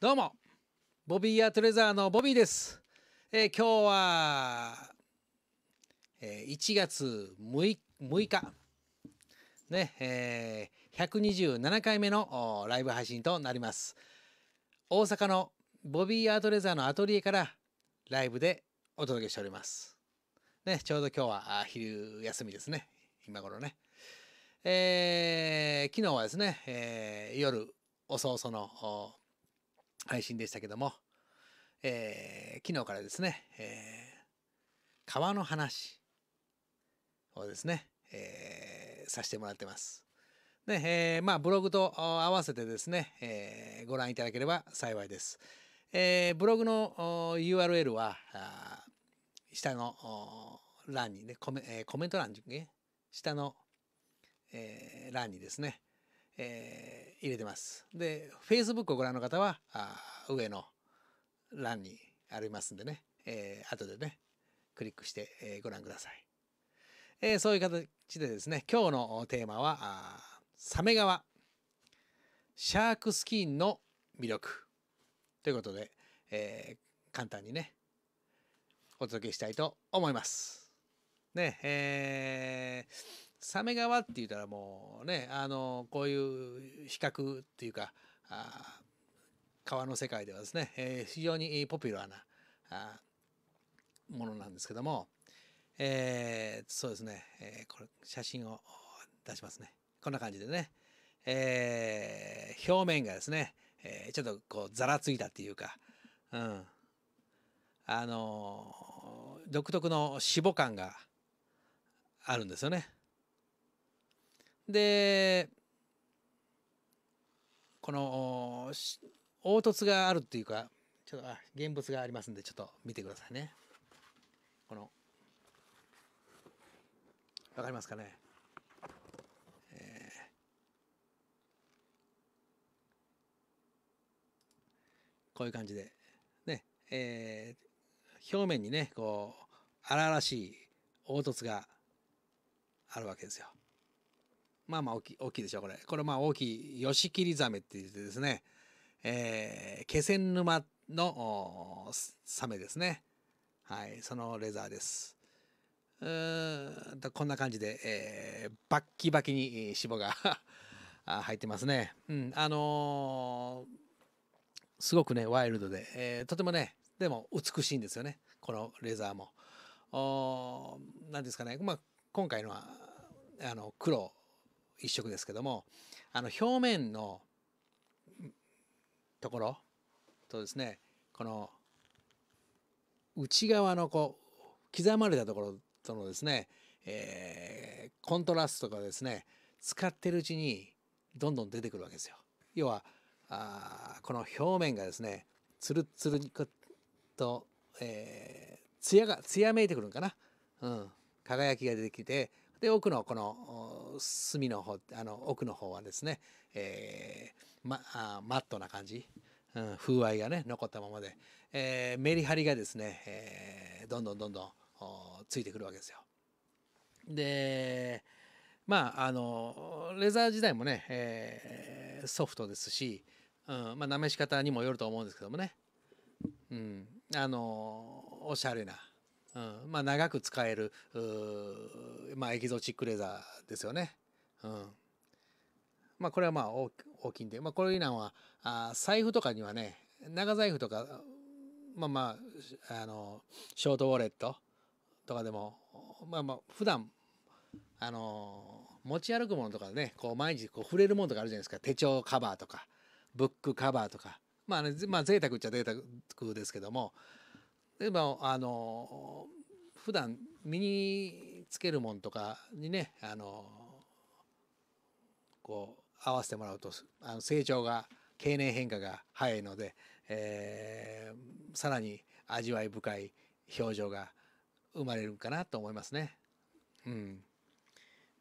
どうもボビーアートレザーのボビーです、えー今日は、えー1月 6, 日ねえー127回目のライブ配信となります。大阪のボビーアートレザーのアトリエからライブでお届けしております。ねちょうど今日は昼休みですね。今頃ね。えー昨日はですね、えー夜遅々の配信でしたけども、えー昨日からですね、えー川の話をですね、えーさせてもらってます。で、えーまあブログと合わせてですね、えーご覧いただければ幸いです。えーブログのお URL はあー下のお欄にねコメ,、えーコメント欄にね下の、えー欄にですね、えー入れてます。で、Facebook をご覧の方はあ上の欄にありますんでね、えー後でね、クリックして、えーご覧ください。えーそういう形でですね、今日のテーマは、あサメ川、シャークスキンの魅力ということで、えー簡単にね、お届けしたいと思います。ね、えーサメ川って言ったらもうねあのこういう比較っていうかあ川の世界ではですね、えー非常にポピュラーなあものなんですけども、えーそうですね、えーこれ写真を出しますねこんな感じでね、えー表面がですね、えーちょっとこうざらついたっていうか、うん、あの独特の脂肪感があるんですよね。でこの凹凸があるっていうかちょっとあ現物がありますんでちょっと見てくださいねこのわかりますかね、えーこういう感じでねえー表面にねこう荒々しい凹凸があるわけですよ。まあまあ大きい大きいでしょこれ。これまあ大きいヨシキリザメって言ってですね、えー、気仙沼のサメですね。はい、そのレザーです。うんこんな感じで、えーバッキバキに脂肪が 入ってますね。うん、あのーすごくねワイルドで、えーとてもねでも美しいんですよねこのレザーも。おーなんですかね、まあ、今回のはあの黒一色ですけどもあの表面のところとですねこの内側のこう刻まれたところとのですね、えーコントラストがですね使ってるうちにどんどん出てくるわけですよ。要はあこの表面がですねつるっつるにと、えー、艶が艶めいてくるのかな、うん、輝きが出てきてで奥のこの隅の方あの奥の方はですね、えーま、あマットな感じ、うん、風合いがね残ったままで、えーメリハリがですね、えーどんどんどんどんついてくるわけですよ。でまああのレザー自体もね、えーソフトですし、うんまあ、なめし方にもよると思うんですけどもね、うん、あのおしゃれな、うん。まあ、長く使えるまあ、エキゾチックレザーですよね。うん。まあ、これはまあ大きいんで、まあ、これいうのはあ財布とかにはね長財布とかまあまああのショートウォレットとかでもまあまあ普段あの持ち歩くものとかねこう毎日こう触れるものとかあるじゃないですか。手帳カバーとかブックカバーとか。まあねぜまあ贅沢っちゃ贅沢ですけども。でもあの普段身につけるもんとかにねあのこう合わせてもらうとあの成長が経年変化が早いので、えーさらに味わい深い表情が生まれるかなと思いますね。うん、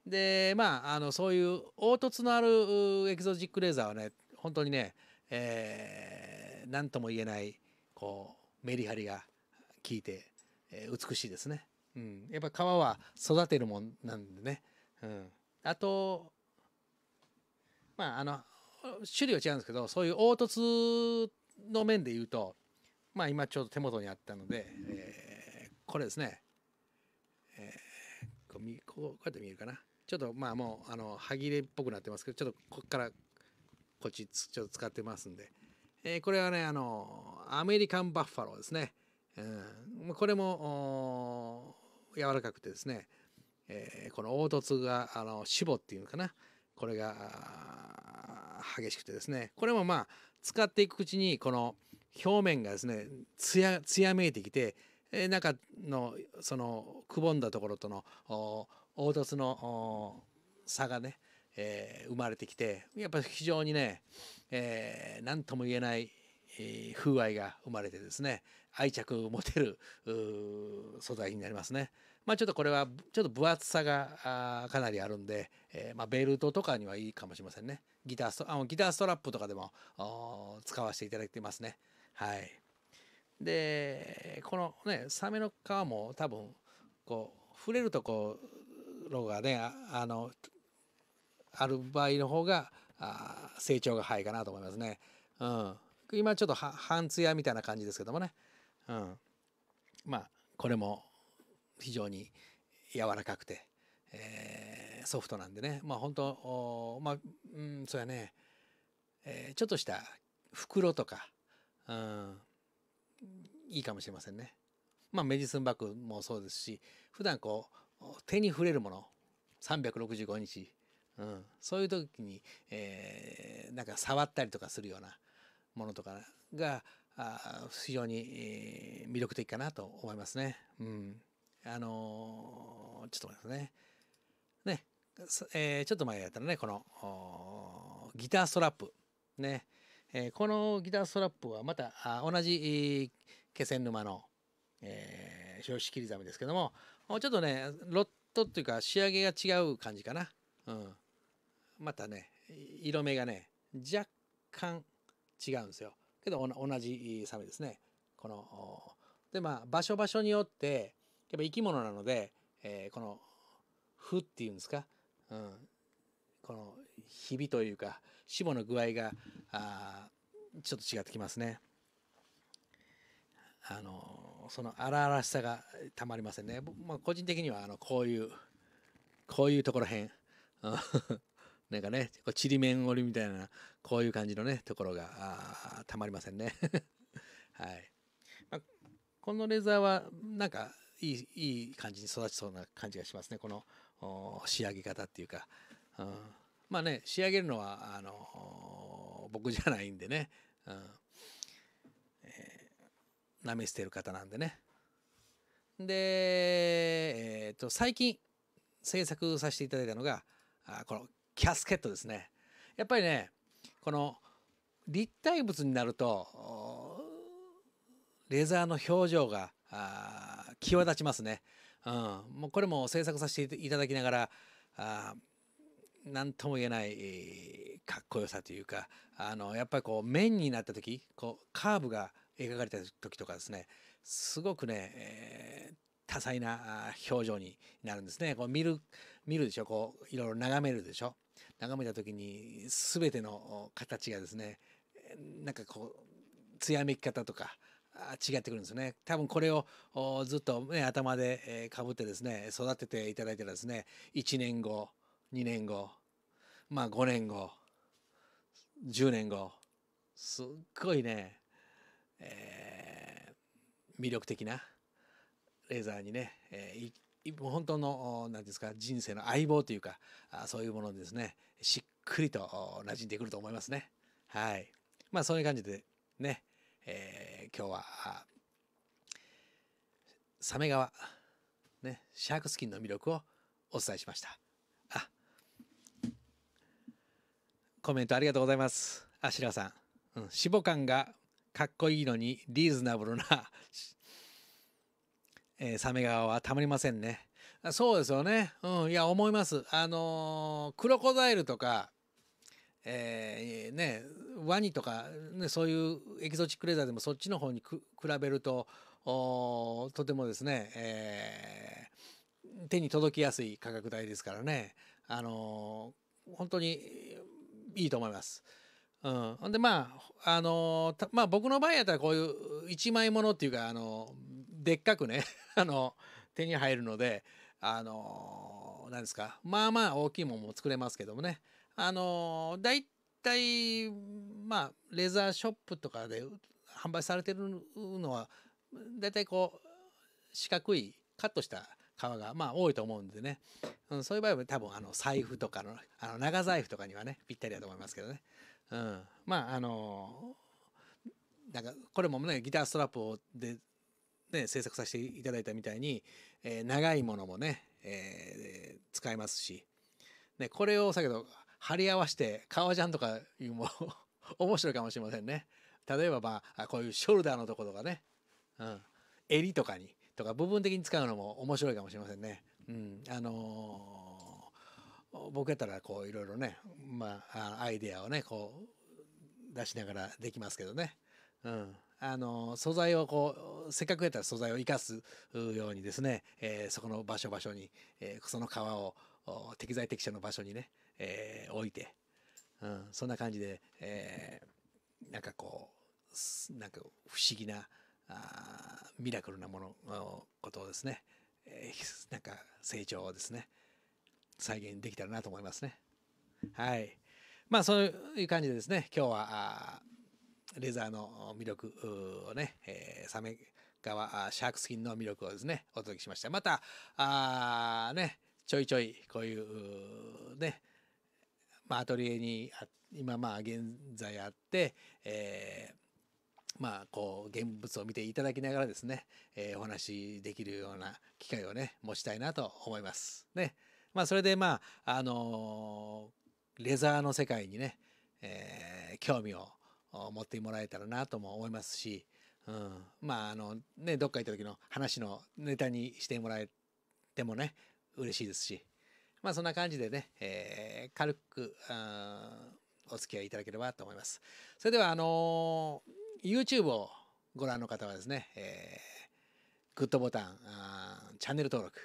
でまああのそういう凹凸のあるエキゾチックレーザーはね本当にね何、えーとも言えないこうメリハリが効いて、えー美しいですね。うん、やっぱ皮は育てるもんなんでね。うん、あとまああの種類は違うんですけどそういう凹凸の面で言うとまあ今ちょうど手元にあったので、えー、これですね、えー、こうこうこうやって見えるかな。ちょっとまあもうあの歯切れっぽくなってますけどちょっとこっからこっちちょっと使ってますんで、えー、これはねあのアメリカンバッファローですね、うん、これも柔らかくてですね、えー、この凹凸があの脂肪っていうのかな。これが激しくてですね。これもまあ使っていくうちにこの表面がですねつやつやめいてきて、えー、中のそのくぼんだところとの凹凸の差がね、えー、生まれてきてやっぱり非常にね何、えー、とも言えない、風合いが生まれてですね愛着を持てる素材になりますね。まあちょっとこれはちょっと分厚さがかなりあるんで、えー、まあベルトとかにはいいかもしれませんね。ギターストあのギターストラップとかでも使わせていただいてますね。はい。でこのねサメの皮も多分こう触れるところがねあのある場合の方があ成長が早いかなと思いますね。うん、今ちょっと半ツヤみたいな感じですけどもね。うん、まあこれも非常に柔らかくて、えー、ソフトなんでねまあ本当まあうんそうやね、えー、ちょっとした袋とか、うん、いいかもしれませんね。まあメディスンバッグもそうですし普段こう手に触れるもの365日、うん、そういう時に、えー、なんか触ったりとかするようなものとかがあ非常に、魅力的かなと思いますね。うん、あのー、ちょっと待ってね。ね、えー、ちょっと前やったらね、このギターストラップ。ね、えー、このギターストラップはまたあ同じ気仙沼の、えー、標識切りザメですけども、ちょっとね、ロットっていうか仕上げが違う感じかな。うん。またね、色目がね、若干違うんですよ。けど同じサメですね。このでまあ場所場所によってやっぱ生き物なので、えー、この「ふ」っていうんですか、うん、このひびというか脂肪の具合があちょっと違ってきますね。あのその荒々しさがたまりませんね。まあ、個人的にはあのこういうこういうところへんなんかねちりめん織りみたいなこういう感じのねところがたまりませんね。はい、まあ、このレザーはなんかいいいい感じに育ちそうな感じがしますね。この仕上げ方っていうか、うん、まあね仕上げるのはあの僕じゃないんでね、うん。えー、舐め捨てる方なんでね。で、えーと、と最近制作させていただいたのがあこのキャスケットですね。やっぱりねこの立体物になるとレザーの表情が際立ちますね、うん、もうこれも制作させていただきながら何とも言えない、えー、かっこよさというかあのやっぱりこう面になった時こうカーブが描かれた時とかですねすごくね、えー、多彩な表情になるんですね。こう見る見るでしょ？こういろいろ眺めるでしょ？眺めた時に全ての形がですねなんかこう艶めき方とか違ってくるんですね。多分これをずっと、ね、頭でかぶってですね育てていただいたらですね1年後2年後まあ5年後10年後すっごいね、えー、魅力的なレーザーにね、えー、本当の何ですか人生の相棒というかあそういうものですね。しっくりと馴染んでくると思いますね。はい。まあそういう感じでね、えー、今日はサメ川ねシャークスキンの魅力をお伝えしました。あコメントありがとうございます。あ白さん、うん、脂肪感がかっこいいのにリーズナブルなえー、サメ側はたまりませんね。そうですよね。うん、いや、思います。あのー、クロコダイルとか、えー、ね、ワニとか、ね、そういうエキゾチックレザーでもそっちの方に比べると、とてもですね、えー、手に届きやすい価格帯ですからね、あのー、本当にいいと思います。うん、ほんでまああのたまあ僕の場合やったらこういう一枚ものっていうかあのでっかくね あの手に入るのであの何ですか？まあまあ大きいものも作れますけどもね。あの大体まあレザーショップとかで販売されてるのは大体こう四角いカットした皮がまあ多いと思うんでね、うん、そういう場合は多分あの財布とかのあの長財布とかにはねぴったりだと思いますけどね、うん、まああのなんかこれもねギターストラップで、ね、制作させていただいたみたいに、えー長いものもね、えー使えますし、ね、これを先ほど貼り合わせて革ジャンとかいうも 面白いかもしれませんね。例えばまあこういうショルダーのところとかね、うん、襟とかにとか部分的に使うのも面白いかもしれませんね。うん、あのー僕やったらこういろいろね、ま、あアイデアをねこう出しながらできますけどね。うん、あの素材をこうせっかくやったら素材を生かすようにですね、えーそこの場所場所に、えーその皮を適材適所の場所にね、えー置いて、うん、そんな感じで、えーなんかこうなんか不思議なあミラクルなもののことをですね、えーなんか成長をですね再現できたらなと思いますね。はい。まあそういう感じでですね今日はレザーの魅力をね、えーサメ側あシャークスキンの魅力をですねお届けしました。またあーねちょいちょいこういううねまあ、アトリエにあ今まあ現在あって、えーまあこう現物を見ていただきながらですね、えーお話しできるような機会をね持ちたいなと思います。ね。まあそれでまああのーレザーの世界にね、えー興味をお持ってもらえたらなとも思いますし、うん、まああのねどっか行った時の話のネタにしてもらえてもね嬉しいですし、まあそんな感じでね、えー軽くあーお付き合いいただければと思います。それではあのー YouTube をご覧の方はですね、えーグッドボタンあーチャンネル登録、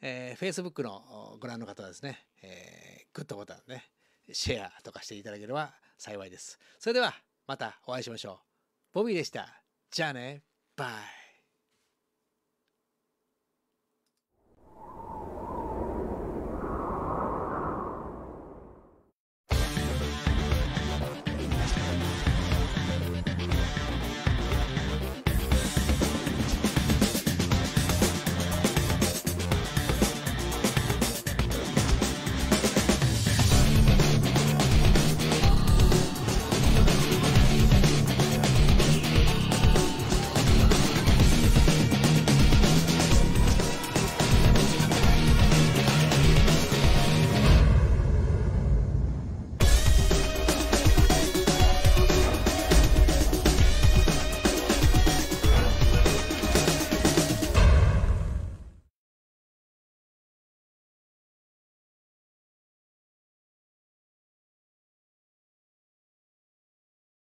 えー Facebook のご覧の方はですね、えーグッドボタンねシェアとかしていただければ幸いです。それではまたお会いしましょう。ボビーでした。じゃあね、バイ。